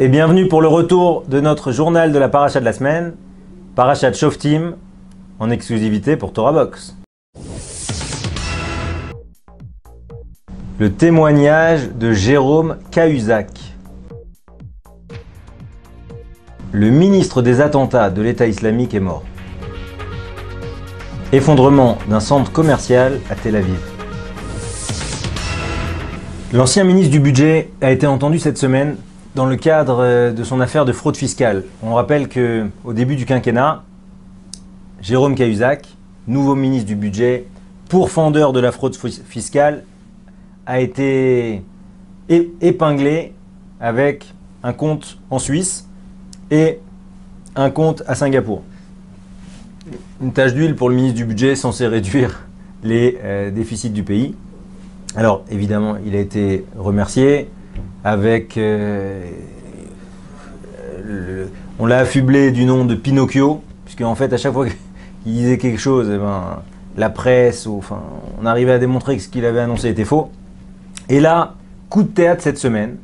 et bienvenue pour le retour de notre journal de la paracha de la semaine, paracha de Shoftim, en exclusivité pour Torah Box. Le témoignage de Jérôme Cahuzac. Le ministre des attentats de l'État islamique est mort. Effondrement d'un centre commercial à Tel Aviv. L'ancien ministre du Budget a été entendu cette semaine dans le cadre euh, de son affaire de fraude fiscale. On rappelle que au début du quinquennat, Jérôme Cahuzac, nouveau ministre du Budget, pourfendeur de la fraude fiscale, a été épinglé avec un compte en Suisse et un compte à Singapour. Une tâche d'huile pour le ministre du Budget censé réduire les euh, déficits du pays. Alors évidemment, il a été remercié avec... Euh, on l'a affublé du nom de Pinocchio, puisque en fait à chaque fois qu'il disait quelque chose, eh ben, la presse, enfin, on arrivait à démontrer que ce qu'il avait annoncé était faux. Et là, coup de théâtre cette semaine,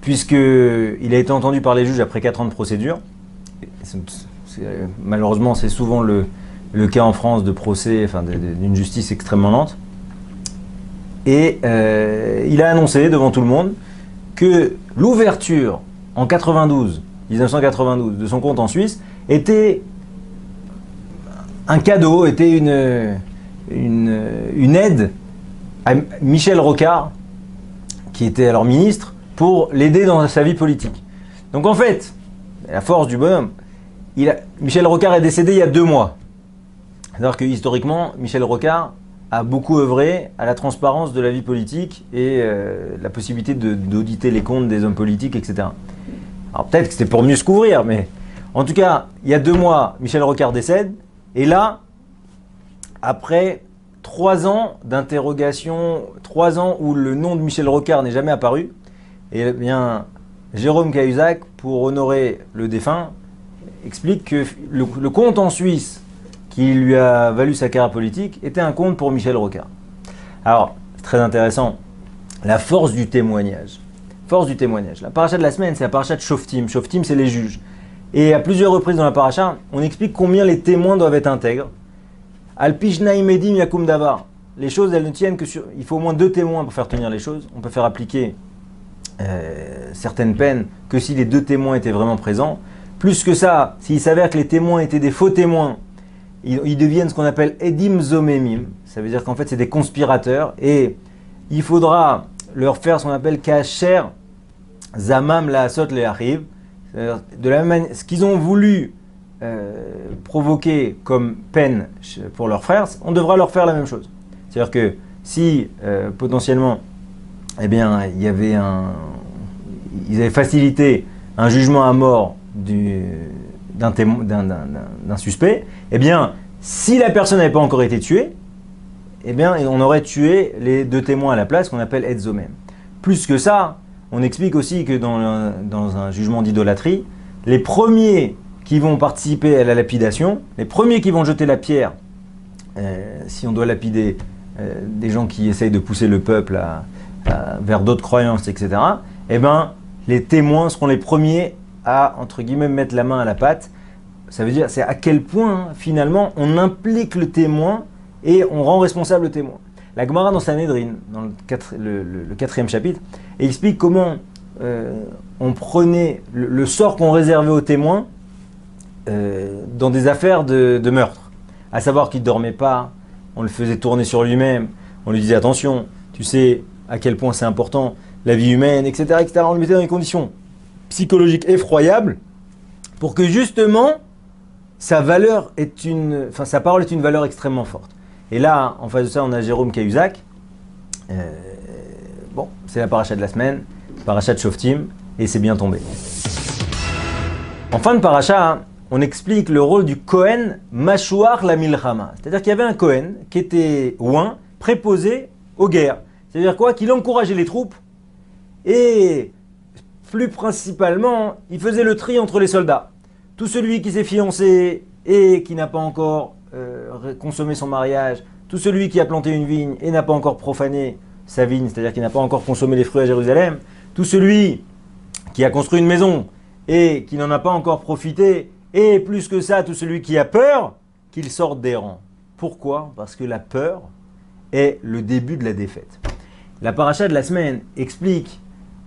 puisqu'il a été entendu par les juges après 4 ans de procédure. malheureusement, c'est souvent le, cas en France de procès, enfin, d'une justice extrêmement lente. Et euh, il a annoncé devant tout le monde que l'ouverture en 92, 1992 de son compte en Suisse était un cadeau, était une, une, aide à Michel Rocard, qui était alors ministre, pour l'aider dans sa vie politique. Donc en fait, la force du bonhomme, Michel Rocard est décédé il y a deux mois. Alors que historiquement, Michel Rocard a beaucoup œuvré à la transparence de la vie politique et euh, la possibilité d'auditer les comptes des hommes politiques, etc. Alors peut-être que c'était pour mieux se couvrir, mais en tout cas, il y a deux mois, Michel Rocard décède, et là, après trois ans d'interrogation, trois ans où le nom de Michel Rocard n'est jamais apparu, et eh bien, Jérôme Cahuzac, pour honorer le défunt, explique que le compte en Suisse qui lui a valu sa carrière politique était un compte pour Michel Rocard. Alors, c'est très intéressant, la force du témoignage. Force du témoignage. La paracha de la semaine, c'est la paracha de Shoftim. Shoftim, c'est les juges. Et à plusieurs reprises dans la paracha, on explique combien les témoins doivent être intègres. Alpishnaim Edim Yakum Davar. Les choses, elles ne tiennent que sur. Il faut au moins deux témoins pour faire tenir les choses. On peut faire appliquer euh, certaines peines que si les deux témoins étaient vraiment présents. Plus que ça, s'il s'avère que les témoins étaient des faux témoins ils, deviennent ce qu'on appelle Edim Zomemim. Ça veut dire qu'en fait, c'est des conspirateurs et il faudra leur faire ce qu'on appelle Kacher Zamam la Asot le arrive. De la même ce qu'ils ont voulu euh, provoquer comme peine pour leurs frères, on devra leur faire la même chose. C'est-à-dire que si euh, potentiellement, eh bien, il y avait un, ils avaient facilité un jugement à mort du, d'un suspect, eh bien, si la personne n'avait pas encore été tuée, eh bien, on aurait tué les deux témoins à la place, qu'on appelle etzomem. Plus que ça, on explique aussi que dans, un jugement d'idolâtrie, les premiers qui vont participer à la lapidation, les premiers qui vont jeter la pierre, euh, si on doit lapider euh, des gens qui essayent de pousser le peuple vers d'autres croyances, etc., eh bien, les témoins seront les premiers à, entre guillemets, mettre la main à la pâte. Ça veut dire, c'est à quel point, finalement, on implique le témoin et on rend responsable le témoin. La Gemara dans Sanhedrin, dans le, quatrième chapitre, explique comment euh, on prenait le, sort qu'on réservait aux témoins euh, dans des affaires de, meurtre. À savoir qu'il ne dormait pas, on le faisait tourner sur lui-même, on lui disait attention, tu sais à quel point c'est important la vie humaine, etc., etc. On le mettait dans des conditions psychologique effroyable pour que justement sa valeur est une, parole est une valeur extrêmement forte. Et là, en face de ça, on a Jérôme Cahuzac. Euh, bon, c'est la paracha de la semaine, paracha de Shoftim, et c'est bien tombé. En fin de paracha, on explique le rôle du Kohen Mashouar la Milchama. C'est-à-dire qu'il y avait un Kohen qui était ouin, préposé aux guerres. C'est-à-dire quoi? Qu'il encourageait les troupes et plus principalement, il faisait le tri entre les soldats. Tout celui qui s'est fiancé et qui n'a pas encore euh, consommé son mariage, tout celui qui a planté une vigne et n'a pas encore profané sa vigne, c'est-à-dire qui n'a pas encore consommé les fruits à Jérusalem, tout celui qui a construit une maison et qui n'en a pas encore profité, et plus que ça, tout celui qui a peur, qu'il sorte des rangs. Pourquoi? Parce que la peur est le début de la défaite. La paracha de la semaine explique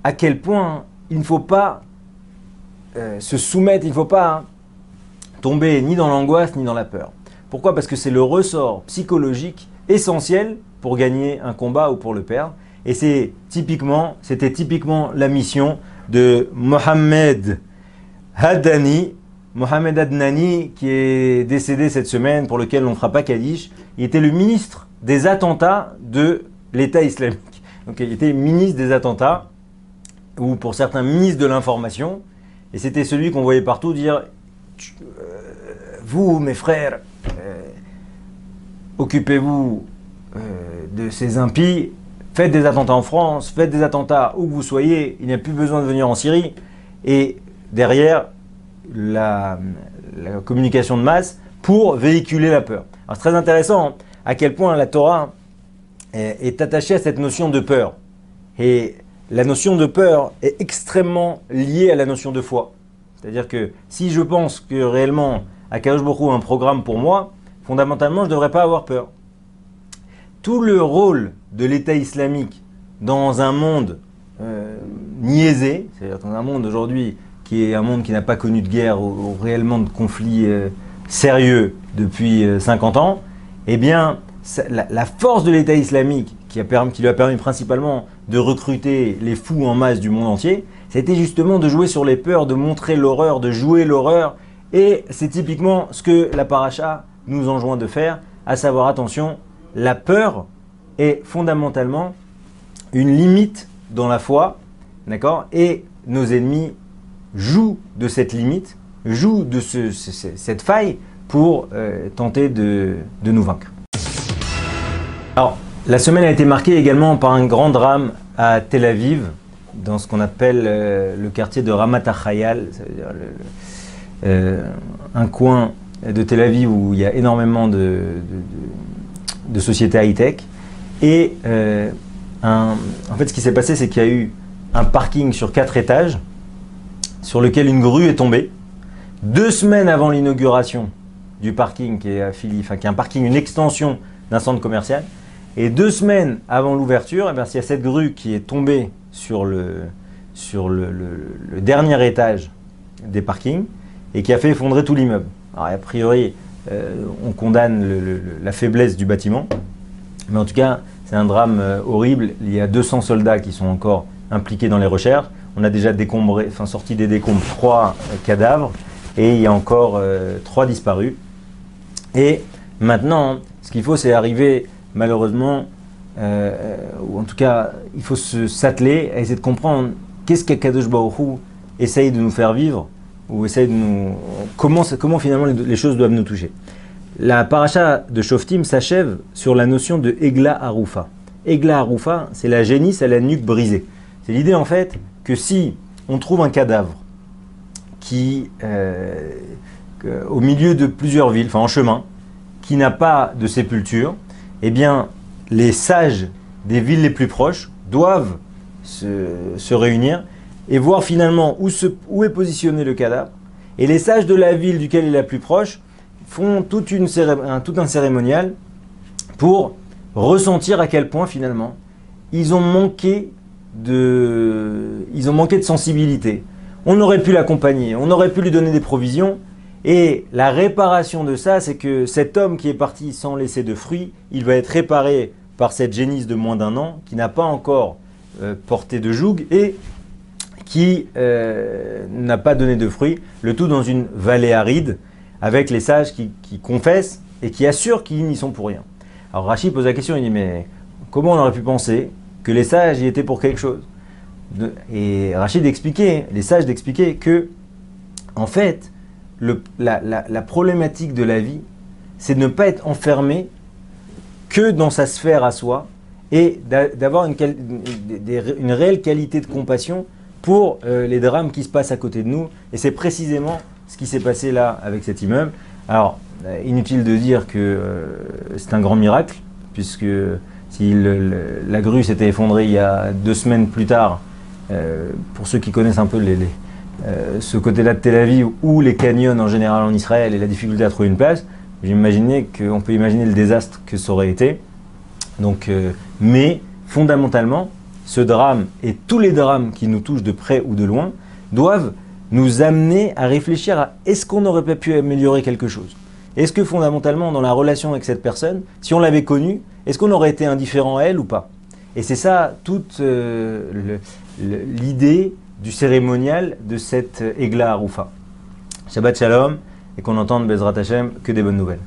à quel point il ne faut pas euh, se soumettre, il ne faut pas tomber ni dans l'angoisse ni dans la peur. Pourquoi? Parce que c'est le ressort psychologique essentiel pour gagner un combat ou pour le perdre. Et c'était typiquement la mission de Mohamed Haddani, Mohamed Adnani, qui est décédé cette semaine, pour lequel on ne fera pas Kaddish. Il était le ministre des attentats de l'État islamique. Donc il était ministre des attentats, ou pour certains ministre de l'information. Et c'était celui qu'on voyait partout dire euh, Vous, mes frères, euh, occupez-vous euh, de ces impies, faites des attentats en France, faites des attentats où que vous soyez, il n'y a plus besoin de venir en Syrie. Et derrière, la, communication de masse pour véhiculer la peur. c'est très intéressant à quel point la Torah est, attachée à cette notion de peur. Et la notion de peur est extrêmement liée à la notion de foi. C'est-à-dire que si je pense que réellement Akadosh Baruch a un programme pour moi, fondamentalement, je ne devrais pas avoir peur. Tout le rôle de l'État islamique dans un monde euh, niaisé, c'est-à-dire dans un monde aujourd'hui qui est un monde qui n'a pas connu de guerre ou, réellement de conflits euh, sérieux depuis 50 euh, ans, eh bien, la, force de l'État islamique, qui, lui a permis principalement de recruter les fous en masse du monde entier, c'était justement de jouer sur les peurs, de montrer l'horreur, de jouer l'horreur. Et c'est typiquement ce que la paracha nous enjoint de faire, à savoir, attention, la peur est fondamentalement une limite dans la foi, d'accord? Et nos ennemis joue de cette limite, joue de cette faille pour euh, tenter de, nous vaincre. Alors, la semaine a été marquée également par un grand drame à Tel Aviv, dans ce qu'on appelle euh, le quartier de Ramat Achayal, c'est-à-dire euh, un coin de Tel Aviv où il y a énormément de, sociétés high-tech. Et en fait, ce qui s'est passé, c'est qu'il y a eu un parking sur quatre étages sur lequel une grue est tombée. Deux semaines avant l'inauguration du parking qui est enfin qui est un parking, une extension d'un centre commercial, et deux semaines avant l'ouverture, eh il y a cette grue qui est tombée sur le, sur le, dernier étage des parkings et qui a fait effondrer tout l'immeuble. Alors, a priori, euh, on condamne la faiblesse du bâtiment, mais en tout cas, c'est un drame euh, horrible. Il y a 200 soldats qui sont encore impliqués dans les recherches. On a déjà sorti des décombres trois euh, cadavres et il y a encore trois disparus. Et maintenant, ce qu'il faut, c'est arriver, malheureusement, euh, ou en tout cas, il faut s'atteler à essayer de comprendre qu'est-ce qu'Akadosh Baruch essaye de nous faire vivre, ou essaye de nous. Comment, comment finalement les, choses doivent nous toucher. La paracha de Shoftim s'achève sur la notion de Egla Arufa. Egla Arufa, c'est la génisse à la nuque brisée. C'est l'idée en fait que si on trouve un cadavre qui, euh, au milieu de plusieurs villes, enfin en chemin, qui n'a pas de sépulture, eh bien, les sages des villes les plus proches doivent se, réunir et voir finalement où, est positionné le cadavre. Et les sages de la ville duquel il est la plus proche font tout un cérémonial pour ressentir à quel point finalement ils ont manqué de sensibilité. On aurait pu l'accompagner, on aurait pu lui donner des provisions. Et la réparation de ça, c'est que cet homme qui est parti sans laisser de fruits, il va être réparé par cette génisse de moins d'un an qui n'a pas encore euh, porté de joug et qui euh, n'a pas donné de fruits, le tout dans une vallée aride, avec les sages qui, qui confessent et qui assurent qu'ils n'y sont pour rien. Alors Rachid pose la question, il dit mais comment on aurait pu penser que les sages y étaient pour quelque chose? et Rachid expliquait, les sages d'expliquer que, en fait, la, problématique de la vie, c'est de ne pas être enfermé que dans sa sphère à soi et d'avoir une, réelle qualité de compassion pour euh, les drames qui se passent à côté de nous. Et c'est précisément ce qui s'est passé là avec cet immeuble. Alors, euh, inutile de dire que euh, c'est un grand miracle, puisque si la grue s'était effondrée il y a deux semaines plus tard, pour ceux qui connaissent un peu les, euh, ce côté-là de Tel Aviv ou les canyons en général en Israël et la difficulté à trouver une place, j'imaginais qu'on peut imaginer le désastre que ça aurait été. Donc, euh, mais fondamentalement, ce drame et tous les drames qui nous touchent de près ou de loin doivent nous amener à réfléchir à est-ce qu'on n'aurait pas pu améliorer quelque chose? Est-ce que fondamentalement, dans la relation avec cette personne, si on l'avait connue, est-ce qu'on aurait été indifférent à elle ou pas? Et c'est ça toute euh, l'idée du cérémonial de cet égla Aroufa. Shabbat Shalom et qu'on entende Bezrat Hashem que des bonnes nouvelles.